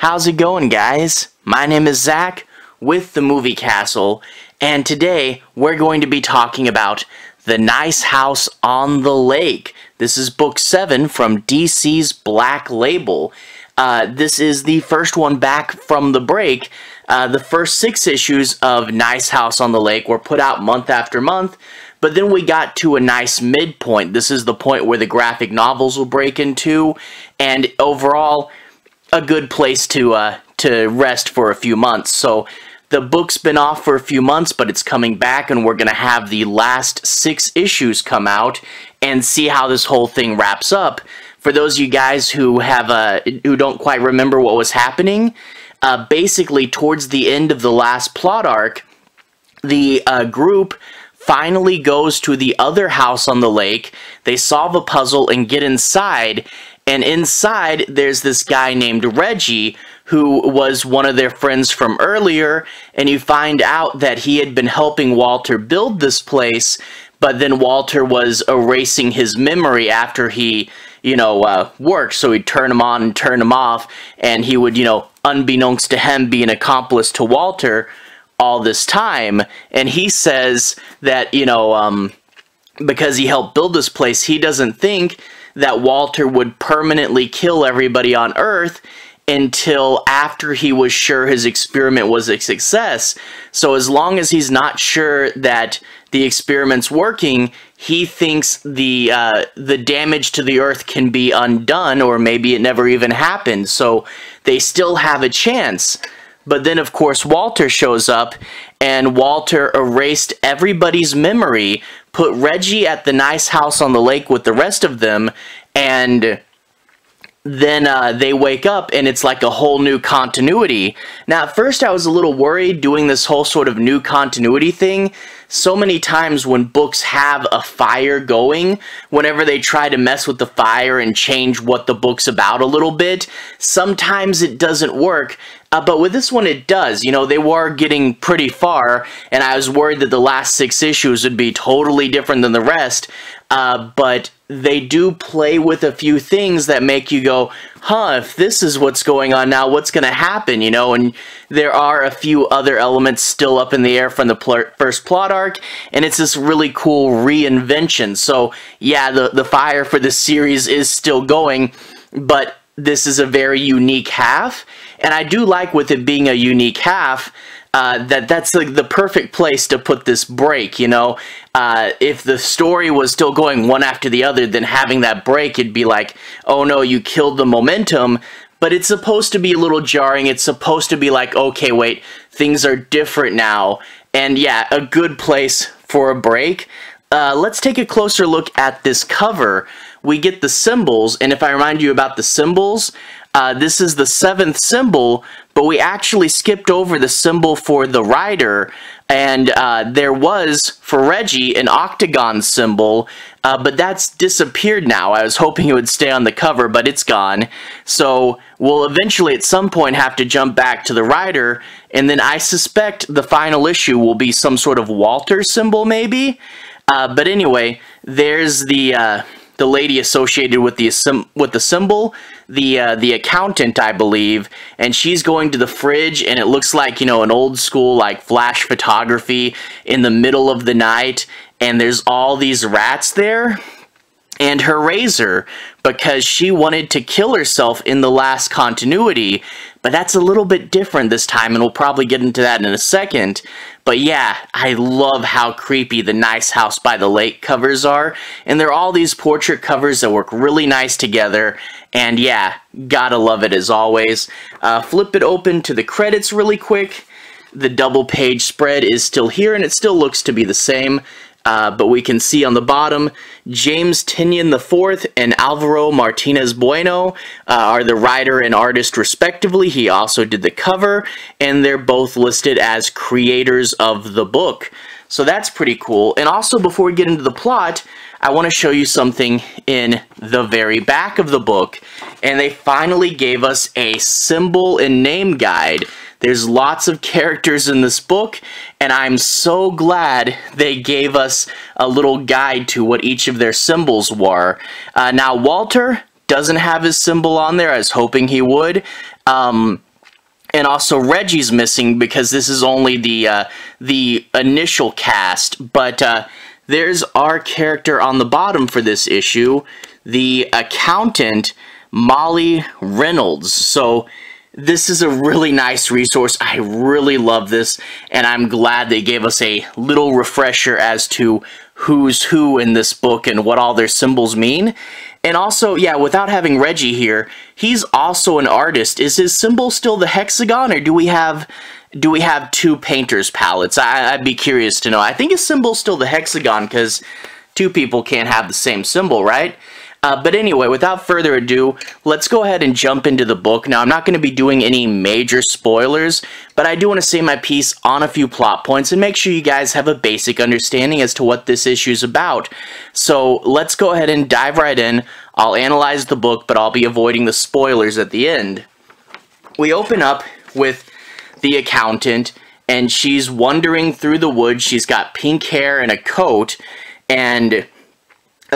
How's it going, guys? My name is Zach with the Movie Castle, and today we're going to be talking about The Nice House on the Lake. This is book 7 from DC's Black Label. Uh, this is the first one back from the break. Uh, the first six issues of Nice House on the Lake were put out month after month, but then we got to a nice midpoint. This is the point where the graphic novels will break into, and overall, a good place to uh, to rest for a few months. So the book's been off for a few months, but it's coming back, and we're gonna have the last six issues come out and see how this whole thing wraps up. For those of you guys who have uh, who don't quite remember what was happening, uh, basically towards the end of the last plot arc, the uh, group finally goes to the other house on the lake. They solve a puzzle and get inside, and inside, there's this guy named Reggie who was one of their friends from earlier, and you find out that he had been helping Walter build this place, but then Walter was erasing his memory after he, you know, uh, worked, so he'd turn him on and turn him off, and he would, you know, unbeknownst to him, be an accomplice to Walter all this time, and he says that, you know, um, because he helped build this place, he doesn't think that Walter would permanently kill everybody on Earth until after he was sure his experiment was a success. So as long as he's not sure that the experiment's working, he thinks the uh, the damage to the Earth can be undone, or maybe it never even happened. So they still have a chance. But then, of course, Walter shows up, and Walter erased everybody's memory, put Reggie at the nice house on the lake with the rest of them, and then uh, they wake up and it's like a whole new continuity. Now, at first I was a little worried doing this whole sort of new continuity thing. So many times when books have a fire going, whenever they try to mess with the fire and change what the book's about a little bit, sometimes it doesn't work. Uh, but with this one, it does. You know, they were getting pretty far, and I was worried that the last six issues would be totally different than the rest. Uh, but they do play with a few things that make you go, huh, if this is what's going on now, what's going to happen, you know? And there are a few other elements still up in the air from the pl first plot arc, and it's this really cool reinvention. So, yeah, the, the fire for this series is still going, but this is a very unique half, and I do like with it being a unique half, uh, that that's like the perfect place to put this break, you know? Uh, if the story was still going one after the other, then having that break, it'd be like, oh no, you killed the momentum, but it's supposed to be a little jarring. It's supposed to be like, okay, wait, things are different now. And yeah, a good place for a break. Uh, let's take a closer look at this cover. We get the symbols, and if I remind you about the symbols, uh, this is the seventh symbol, but we actually skipped over the symbol for the rider, and uh, there was, for Reggie, an octagon symbol, uh, but that's disappeared now. I was hoping it would stay on the cover, but it's gone. So we'll eventually at some point have to jump back to the rider, and then I suspect the final issue will be some sort of Walter symbol, maybe? Uh, but anyway, there's the uh, the lady associated with the with the symbol, the uh, the accountant, I believe, and she's going to the fridge, and it looks like you know an old school like flash photography in the middle of the night, and there's all these rats there, and her razor because she wanted to kill herself in the last continuity, but that's a little bit different this time, and we'll probably get into that in a second. But yeah, I love how creepy the Nice House by the Lake covers are, and they're all these portrait covers that work really nice together, and yeah, gotta love it as always. Uh, flip it open to the credits really quick. The double page spread is still here, and it still looks to be the same. Uh, but we can see on the bottom, James Tynion IV and Alvaro Martinez Bueno uh, are the writer and artist respectively. He also did the cover, and they're both listed as creators of the book. So that's pretty cool. And also, before we get into the plot, I want to show you something in the very back of the book. And they finally gave us a symbol and name guide. There's lots of characters in this book, and I'm so glad they gave us a little guide to what each of their symbols were. Uh, now, Walter doesn't have his symbol on there. I was hoping he would. Um, and also Reggie's missing because this is only the uh, the initial cast. But uh, there's our character on the bottom for this issue, the accountant Molly Reynolds. So this is a really nice resource. I really love this, and I'm glad they gave us a little refresher as to who's who in this book and what all their symbols mean. And also, yeah, without having Reggie here, he's also an artist. Is his symbol still the hexagon, or do we have do we have two painters palettes? I, would be curious to know. I think his symbol's still the hexagon because two people can't have the same symbol, right? Uh, but anyway, without further ado, let's go ahead and jump into the book. Now, I'm not going to be doing any major spoilers, but I do want to say my piece on a few plot points and make sure you guys have a basic understanding as to what this issue is about. So let's go ahead and dive right in. I'll analyze the book, but I'll be avoiding the spoilers at the end. We open up with the accountant, and she's wandering through the woods. She's got pink hair and a coat, and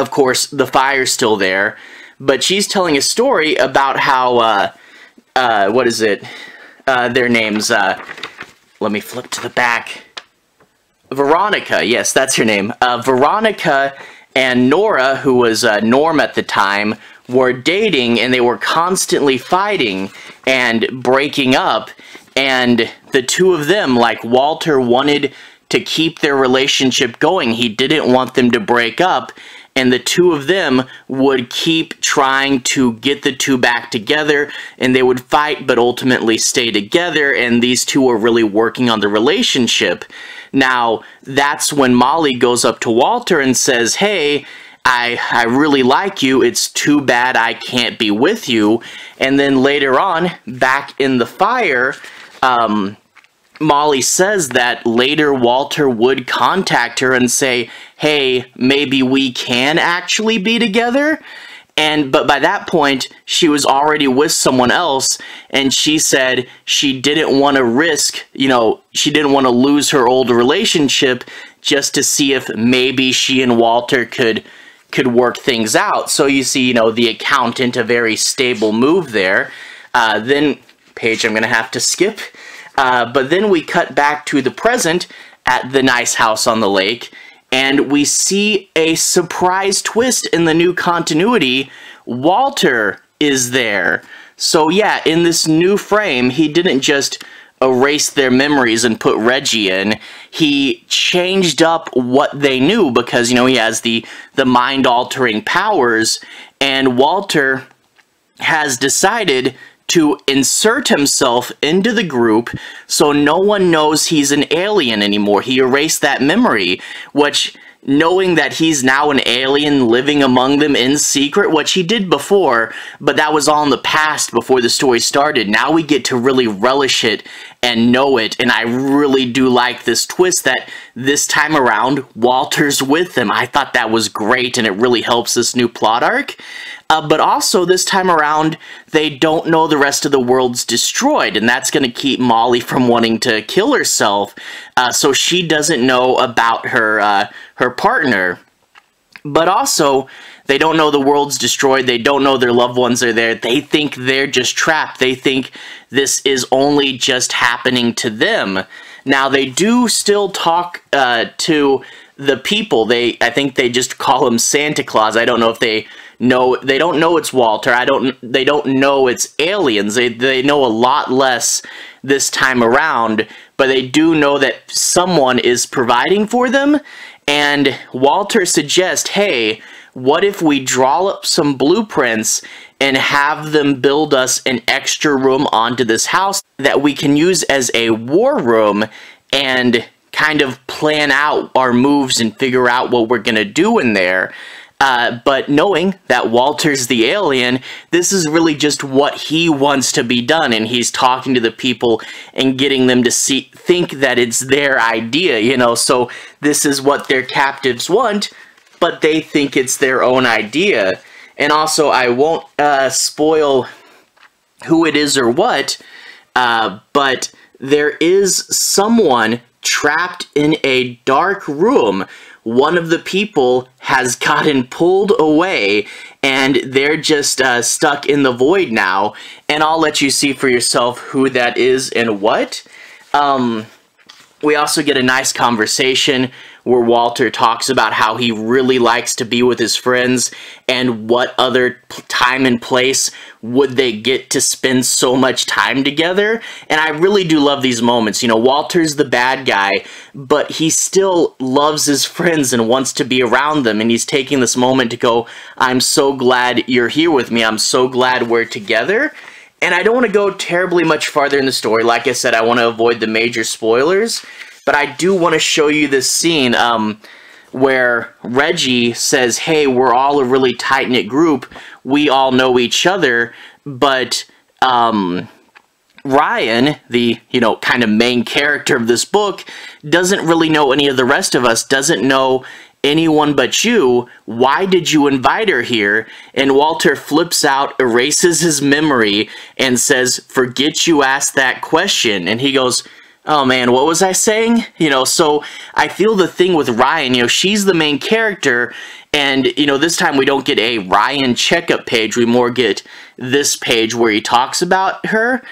of course, the fire's still there, but she's telling a story about how, uh, uh, what is it? Uh, their names, uh, let me flip to the back. Veronica, yes, that's her name. Uh, Veronica and Nora, who was uh, Norm at the time, were dating and they were constantly fighting and breaking up. And the two of them, like Walter, wanted to keep their relationship going. He didn't want them to break up and the two of them would keep trying to get the two back together and they would fight but ultimately stay together and these two are really working on the relationship. Now, that's when Molly goes up to Walter and says, hey, I, I really like you, it's too bad I can't be with you. And then later on, back in the fire, um, Molly says that later Walter would contact her and say, hey, maybe we can actually be together. And but by that point, she was already with someone else, and she said she didn't want to risk, you know, she didn't want to lose her old relationship just to see if maybe she and Walter could could work things out. So you see, you know, the accountant, a very stable move there. Uh, then, page I'm going to have to skip. Uh, but then we cut back to the present at the nice house on the lake, and we see a surprise twist in the new continuity. Walter is there. So yeah, in this new frame, he didn't just erase their memories and put Reggie in. He changed up what they knew because, you know, he has the, the mind-altering powers, and Walter has decided to insert himself into the group so no one knows he's an alien anymore. He erased that memory, which knowing that he's now an alien living among them in secret, which he did before, but that was all in the past before the story started. Now we get to really relish it and know it, and I really do like this twist that this time around, Walter's with them. I thought that was great, and it really helps this new plot arc. Uh, but also, this time around, they don't know the rest of the world's destroyed, and that's going to keep Molly from wanting to kill herself. Uh, so she doesn't know about her uh, her partner. But also, they don't know the world's destroyed. They don't know their loved ones are there. They think they're just trapped. They think this is only just happening to them. Now, they do still talk uh, to the people. They, I think they just call him Santa Claus. I don't know if they know they don't know it's Walter. I don't they don't know it's aliens. They they know a lot less this time around, but they do know that someone is providing for them and Walter suggests, "Hey, what if we draw up some blueprints and have them build us an extra room onto this house that we can use as a war room and kind of plan out our moves and figure out what we're going to do in there. Uh, but knowing that Walter's the alien, this is really just what he wants to be done, and he's talking to the people and getting them to see think that it's their idea, you know. So this is what their captives want, but they think it's their own idea. And also, I won't uh, spoil who it is or what, uh, but there is someone trapped in a dark room one of the people has gotten pulled away and they're just uh, stuck in the void now. And I'll let you see for yourself who that is and what. Um, we also get a nice conversation where Walter talks about how he really likes to be with his friends and what other time and place would they get to spend so much time together. And I really do love these moments. You know, Walter's the bad guy, but he still loves his friends and wants to be around them. And he's taking this moment to go, I'm so glad you're here with me. I'm so glad we're together. And I don't want to go terribly much farther in the story. Like I said, I want to avoid the major spoilers. But I do want to show you this scene um, where Reggie says, hey, we're all a really tight-knit group. We all know each other, but... Um, Ryan, the, you know, kind of main character of this book, doesn't really know any of the rest of us, doesn't know anyone but you. Why did you invite her here? And Walter flips out, erases his memory, and says, forget you asked that question. And he goes, oh man, what was I saying? You know, so I feel the thing with Ryan, you know, she's the main character, and, you know, this time we don't get a Ryan checkup page, we more get this page where he talks about her.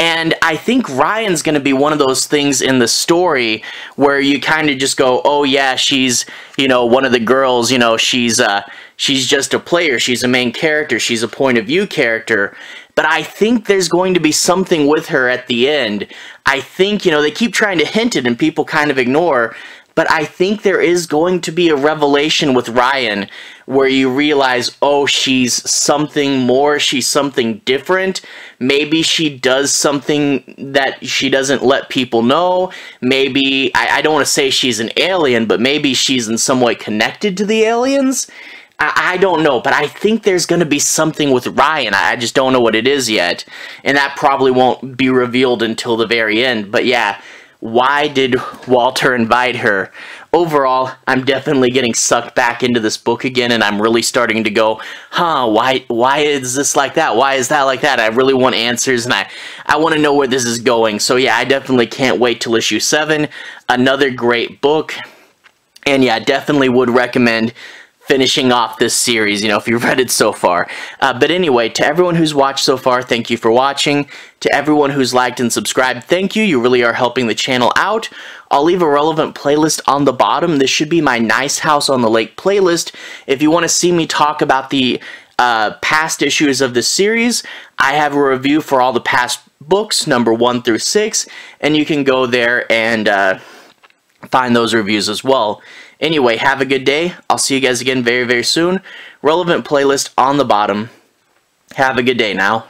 And I think Ryan's going to be one of those things in the story where you kind of just go, oh yeah, she's, you know, one of the girls, you know, she's, uh, she's just a player, she's a main character, she's a point of view character. But I think there's going to be something with her at the end. I think, you know, they keep trying to hint it and people kind of ignore, but I think there is going to be a revelation with Ryan where you realize, oh, she's something more, she's something different. Maybe she does something that she doesn't let people know. Maybe, I, I don't want to say she's an alien, but maybe she's in some way connected to the aliens. I, I don't know, but I think there's going to be something with Ryan. I, I just don't know what it is yet. And that probably won't be revealed until the very end. But yeah, why did Walter invite her? Overall, I'm definitely getting sucked back into this book again, and I'm really starting to go, huh, why why is this like that? Why is that like that? I really want answers, and I, I want to know where this is going. So yeah, I definitely can't wait till issue 7. Another great book. And yeah, definitely would recommend finishing off this series, you know, if you've read it so far. Uh, but anyway, to everyone who's watched so far, thank you for watching. To everyone who's liked and subscribed, thank you. You really are helping the channel out. I'll leave a relevant playlist on the bottom. This should be my Nice House on the Lake playlist. If you want to see me talk about the uh, past issues of this series, I have a review for all the past books, number 1 through 6, and you can go there and uh, find those reviews as well. Anyway, have a good day. I'll see you guys again very, very soon. Relevant playlist on the bottom. Have a good day now.